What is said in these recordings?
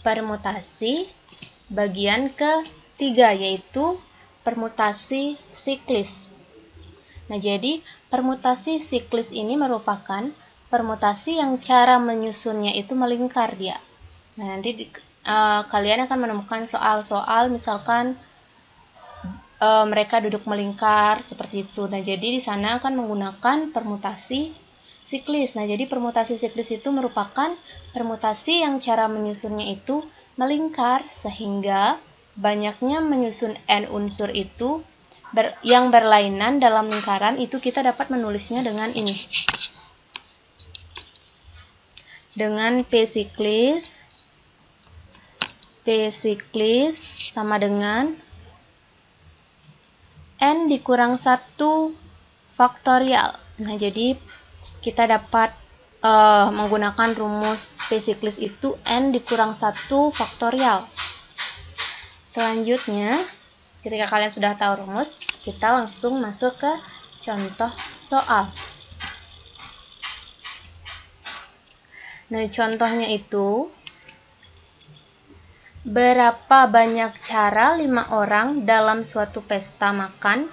permutasi bagian ketiga yaitu permutasi siklis. Nah, jadi permutasi siklis ini merupakan permutasi yang cara menyusunnya itu melingkar dia. Nah, nanti di, uh, kalian akan menemukan soal-soal misalkan uh, mereka duduk melingkar seperti itu. Nah, jadi di sana akan menggunakan permutasi siklis. Nah, jadi permutasi siklis itu merupakan permutasi yang cara menyusunnya itu melingkar sehingga banyaknya menyusun n unsur itu ber, yang berlainan dalam lingkaran itu kita dapat menulisnya dengan ini. Dengan P siklis P siklis sama dengan N dikurang 1 faktorial. Nah, jadi kita dapat uh, menggunakan rumus P siklis itu N dikurang 1 faktorial. Selanjutnya, ketika kalian sudah tahu rumus, kita langsung masuk ke contoh soal. Nah, contohnya itu berapa banyak cara lima orang dalam suatu pesta makan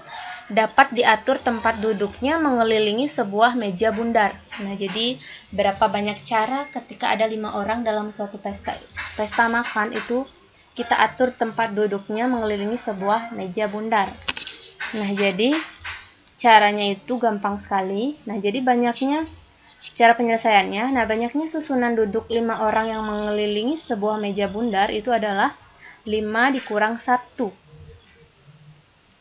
dapat diatur tempat duduknya mengelilingi sebuah meja bundar. Nah, jadi berapa banyak cara ketika ada lima orang dalam suatu pesta pesta makan itu kita atur tempat duduknya mengelilingi sebuah meja bundar. Nah, jadi caranya itu gampang sekali. Nah, jadi banyaknya cara penyelesaiannya. Nah, banyaknya susunan duduk lima orang yang mengelilingi sebuah meja bundar itu adalah 5 dikurang 1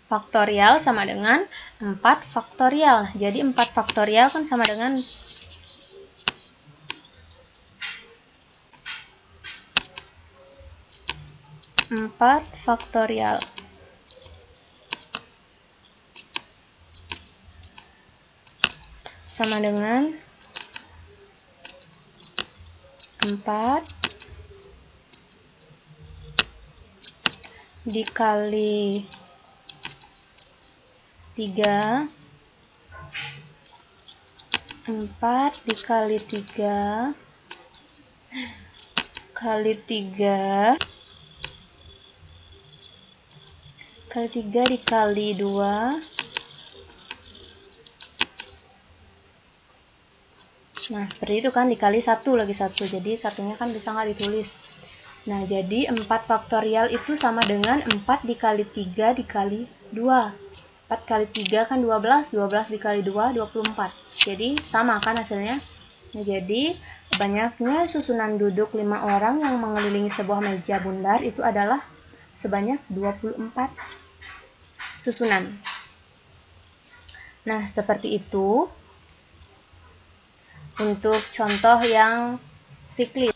faktorial sama dengan 4 faktorial. Jadi 4 faktorial kan sama dengan empat faktorial. Sama dengan 4 dikali 3 4 dikali 3 kali 3 kali 3 dikali 2 Nah, seperti itu kan dikali 1 lagi 1. Jadi satunya kan bisa nggak ditulis. Nah, jadi 4 faktorial itu sama dengan 4 dikali 3 dikali 2. 4 kali 3 kan 12, 12 dikali 2, 24. Jadi sama kan hasilnya? Nah, jadi banyaknya susunan duduk 5 orang yang mengelilingi sebuah meja bundar itu adalah sebanyak 24 susunan. Nah, seperti itu untuk contoh yang siklis.